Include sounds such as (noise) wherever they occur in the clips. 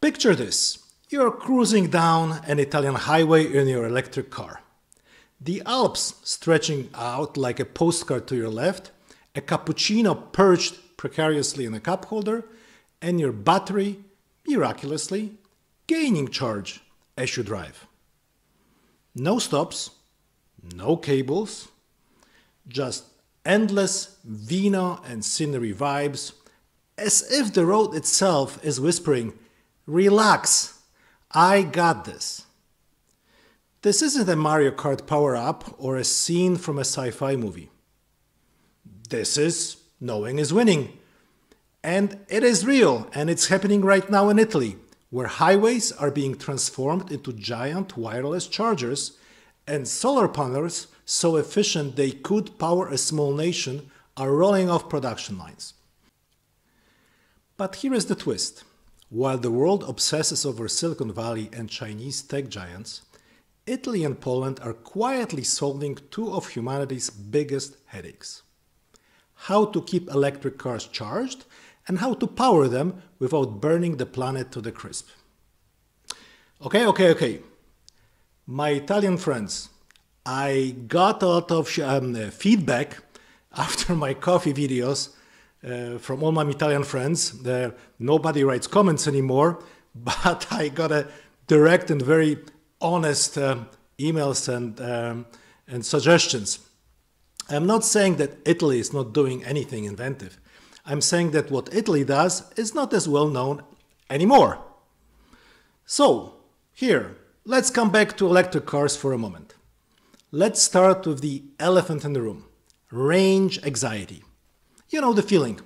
Picture this. You're cruising down an Italian highway in your electric car. The Alps stretching out like a postcard to your left, a cappuccino perched precariously in a cup holder, and your battery, miraculously, gaining charge as you drive. No stops, no cables, just endless vino and scenery vibes, as if the road itself is whispering, Relax, I got this. This isn't a Mario Kart power up or a scene from a sci fi movie. This is knowing is winning. And it is real, and it's happening right now in Italy, where highways are being transformed into giant wireless chargers and solar panels so efficient they could power a small nation are rolling off production lines. But here is the twist. While the world obsesses over Silicon Valley and Chinese tech giants, Italy and Poland are quietly solving two of humanity's biggest headaches. How to keep electric cars charged and how to power them without burning the planet to the crisp. Okay, okay, okay. My Italian friends, I got a lot of um, feedback (laughs) after my coffee videos uh, from all my Italian friends. Uh, nobody writes comments anymore, (laughs) but I got a direct and very honest um, emails and, um, and suggestions. I'm not saying that Italy is not doing anything inventive. I'm saying that what Italy does is not as well known anymore. So, here, let's come back to electric cars for a moment. Let's start with the elephant in the room range anxiety. You know the feeling.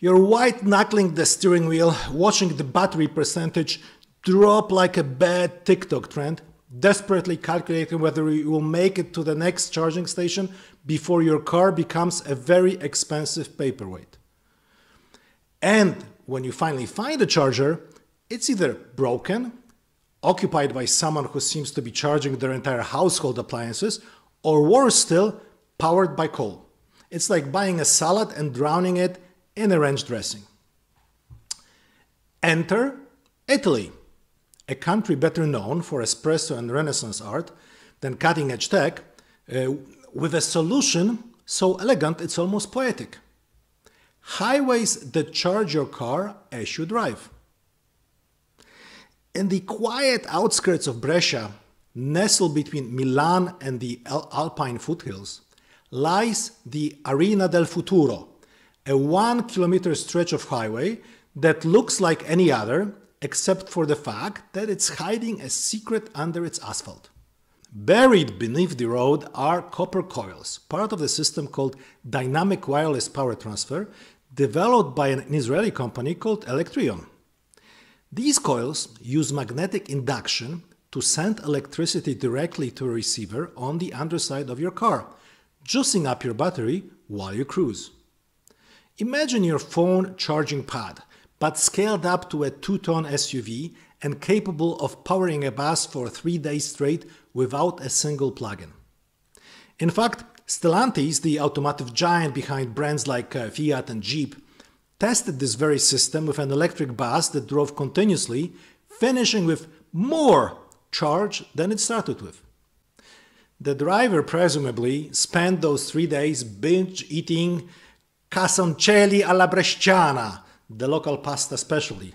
You're white knuckling the steering wheel, watching the battery percentage drop like a bad TikTok trend, desperately calculating whether you will make it to the next charging station before your car becomes a very expensive paperweight. And when you finally find a charger, it's either broken, occupied by someone who seems to be charging their entire household appliances, or worse still, powered by coal. It's like buying a salad and drowning it in a ranch dressing. Enter Italy, a country better known for espresso and Renaissance art than cutting edge tech, uh, with a solution so elegant it's almost poetic. Highways that charge your car as you drive. In the quiet outskirts of Brescia, nestled between Milan and the Alpine foothills, lies the Arena del Futuro, a one kilometer stretch of highway that looks like any other except for the fact that it's hiding a secret under its asphalt. Buried beneath the road are copper coils, part of the system called Dynamic Wireless Power Transfer, developed by an Israeli company called Electreon. These coils use magnetic induction to send electricity directly to a receiver on the underside of your car, juicing up your battery while you cruise. Imagine your phone charging pad, but scaled up to a two ton SUV and capable of powering a bus for three days straight without a single plug-in. In fact, Stellantis, the automotive giant behind brands like uh, Fiat and Jeep, tested this very system with an electric bus that drove continuously, finishing with more charge than it started with. The driver presumably spent those three days binge eating casoncelli alla bresciana, the local pasta specialty.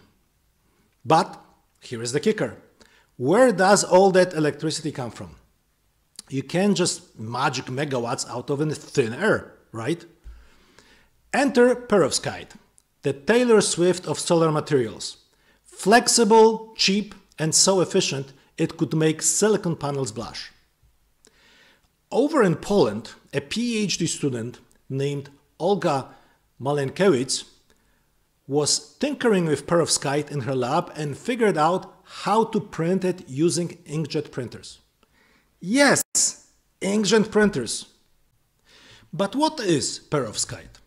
But here is the kicker. Where does all that electricity come from? You can't just magic megawatts out of thin air, right? Enter perovskite, the Taylor Swift of solar materials. Flexible, cheap, and so efficient it could make silicon panels blush. Over in Poland, a PhD student named Olga Malinkiewicz was tinkering with perovskite in her lab and figured out how to print it using inkjet printers. Yes, inkjet printers. But what is perovskite?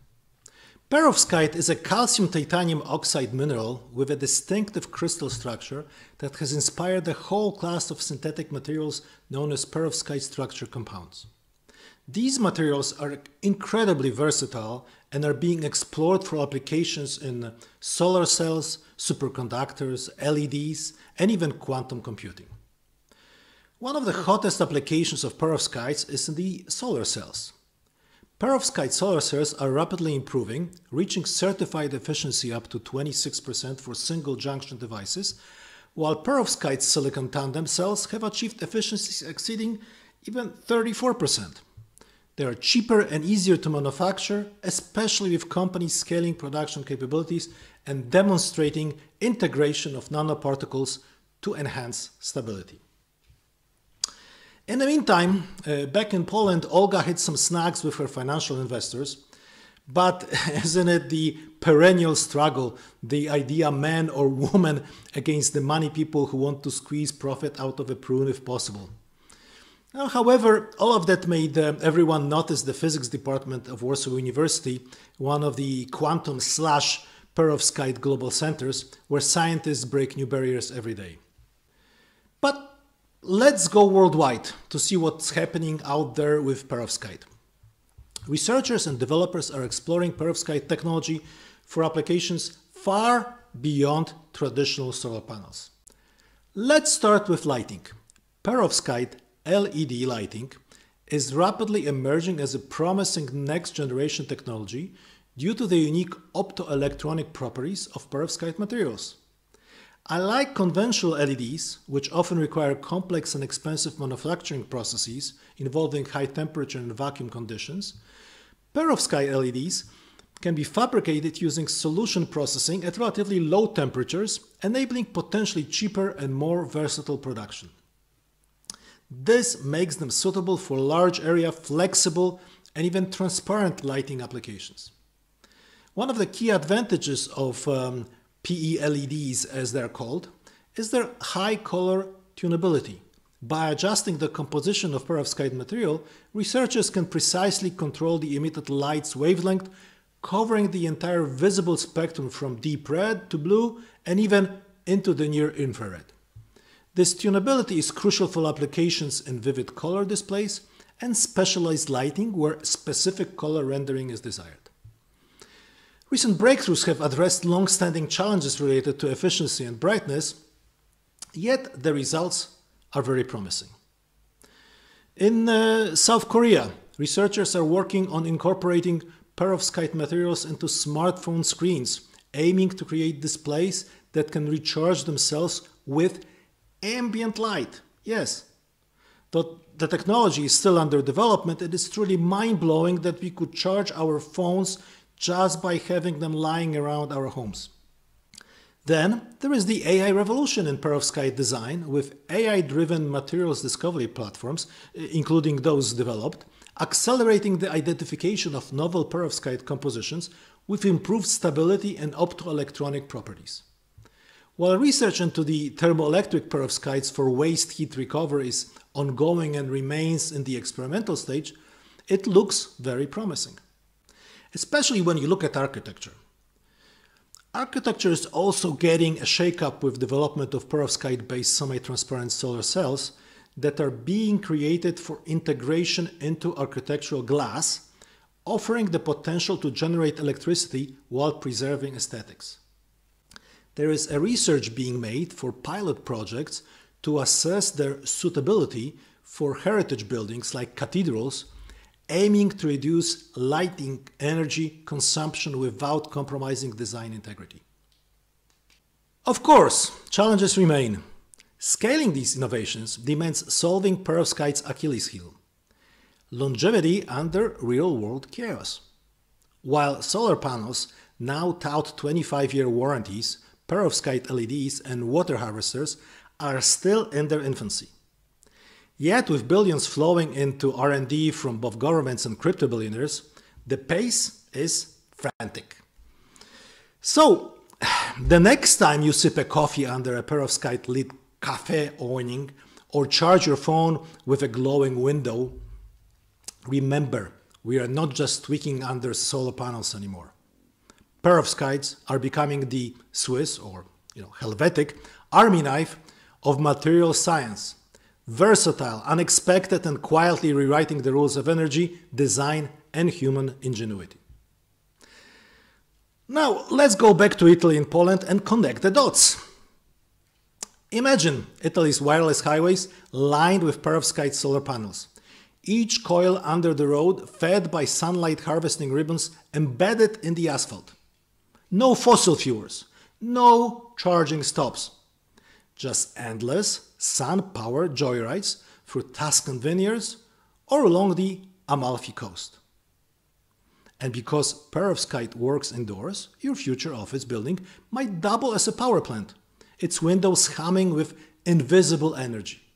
Perovskite is a calcium titanium oxide mineral with a distinctive crystal structure that has inspired a whole class of synthetic materials known as perovskite structure compounds. These materials are incredibly versatile and are being explored for applications in solar cells, superconductors, LEDs, and even quantum computing. One of the hottest applications of perovskites is in the solar cells. Perovskite solar cells are rapidly improving, reaching certified efficiency up to 26% for single junction devices, while perovskite silicon tandem cells have achieved efficiencies exceeding even 34%. They are cheaper and easier to manufacture, especially with companies scaling production capabilities and demonstrating integration of nanoparticles to enhance stability. In the meantime, uh, back in Poland, Olga hit some snags with her financial investors. But (laughs) isn't it the perennial struggle, the idea man or woman against the money people who want to squeeze profit out of a prune if possible? Now, however, all of that made uh, everyone notice the physics department of Warsaw University, one of the quantum slash perovskite global centers, where scientists break new barriers every day. Let's go worldwide to see what's happening out there with perovskite. Researchers and developers are exploring perovskite technology for applications far beyond traditional solar panels. Let's start with lighting. Perovskite LED lighting is rapidly emerging as a promising next generation technology due to the unique optoelectronic properties of perovskite materials. Unlike conventional LEDs, which often require complex and expensive manufacturing processes involving high temperature and vacuum conditions, perovskite LEDs can be fabricated using solution processing at relatively low temperatures, enabling potentially cheaper and more versatile production. This makes them suitable for large area, flexible, and even transparent lighting applications. One of the key advantages of um, PELEDs as they're called, is their high color tunability. By adjusting the composition of perovskite material, researchers can precisely control the emitted light's wavelength, covering the entire visible spectrum from deep red to blue and even into the near infrared. This tunability is crucial for applications in vivid color displays and specialized lighting where specific color rendering is desired. Recent breakthroughs have addressed long-standing challenges related to efficiency and brightness, yet the results are very promising. In uh, South Korea, researchers are working on incorporating perovskite materials into smartphone screens, aiming to create displays that can recharge themselves with ambient light. Yes, the technology is still under development, it is truly mind-blowing that we could charge our phones just by having them lying around our homes. Then there is the AI revolution in perovskite design with AI-driven materials discovery platforms, eh, including those developed, accelerating the identification of novel perovskite compositions with improved stability and optoelectronic properties. While research into the thermoelectric perovskites for waste heat recovery is ongoing and remains in the experimental stage, it looks very promising especially when you look at architecture. Architecture is also getting a shake-up with development of perovskite-based semi-transparent solar cells that are being created for integration into architectural glass, offering the potential to generate electricity while preserving aesthetics. There is a research being made for pilot projects to assess their suitability for heritage buildings like cathedrals aiming to reduce lighting energy consumption without compromising design integrity. Of course, challenges remain. Scaling these innovations demands solving perovskite's Achilles heel longevity under real world chaos. While solar panels now tout 25 year warranties, perovskite LEDs and water harvesters are still in their infancy. Yet, with billions flowing into R&D from both governments and crypto billionaires, the pace is frantic. So, (sighs) the next time you sip a coffee under a perovskite lit cafe awning or charge your phone with a glowing window, remember, we are not just tweaking under solar panels anymore. Perovskites are becoming the Swiss or you know, Helvetic army knife of material science versatile, unexpected, and quietly rewriting the rules of energy, design, and human ingenuity. Now, let's go back to Italy and Poland and connect the dots. Imagine Italy's wireless highways lined with perovskite solar panels. Each coil under the road fed by sunlight harvesting ribbons embedded in the asphalt. No fossil fuels, no charging stops. Just endless sun-powered joyrides through Tuscan vineyards or along the Amalfi coast. And because perovskite works indoors, your future office building might double as a power plant, its windows humming with invisible energy.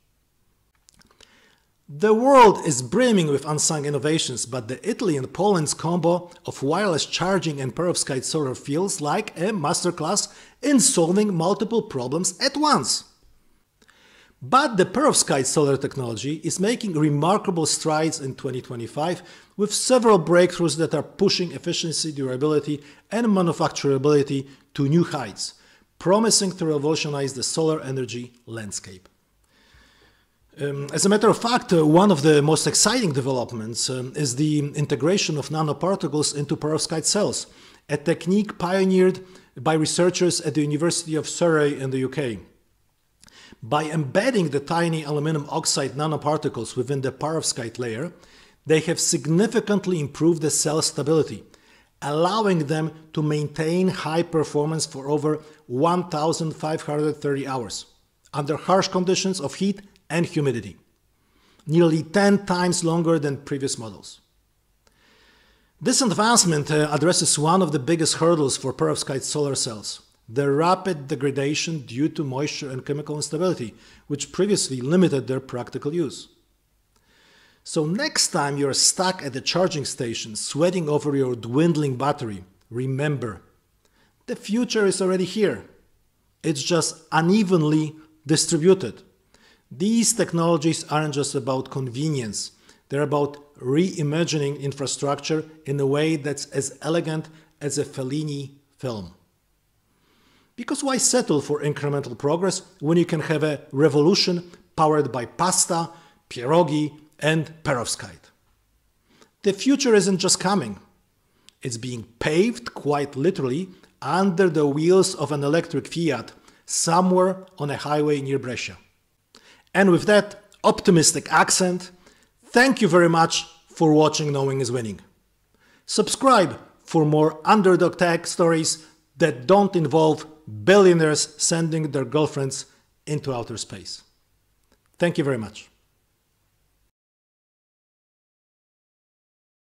The world is brimming with unsung innovations, but the Italy and Poland's combo of wireless charging and perovskite solar feels like a masterclass in solving multiple problems at once. But the perovskite solar technology is making remarkable strides in 2025 with several breakthroughs that are pushing efficiency, durability, and manufacturability to new heights, promising to revolutionize the solar energy landscape. Um, as a matter of fact, uh, one of the most exciting developments um, is the integration of nanoparticles into perovskite cells, a technique pioneered by researchers at the University of Surrey in the UK. By embedding the tiny aluminum oxide nanoparticles within the perovskite layer, they have significantly improved the cell stability, allowing them to maintain high performance for over 1530 hours under harsh conditions of heat and humidity, nearly 10 times longer than previous models. This advancement uh, addresses one of the biggest hurdles for perovskite solar cells, the rapid degradation due to moisture and chemical instability, which previously limited their practical use. So next time you're stuck at the charging station sweating over your dwindling battery, remember, the future is already here. It's just unevenly distributed. These technologies aren't just about convenience, they're about reimagining infrastructure in a way that's as elegant as a Fellini film. Because why settle for incremental progress when you can have a revolution powered by pasta, pierogi, and perovskite? The future isn't just coming, it's being paved quite literally under the wheels of an electric Fiat somewhere on a highway near Brescia. And with that optimistic accent, thank you very much for watching Knowing is Winning. Subscribe for more underdog tech stories that don't involve billionaires sending their girlfriends into outer space. Thank you very much.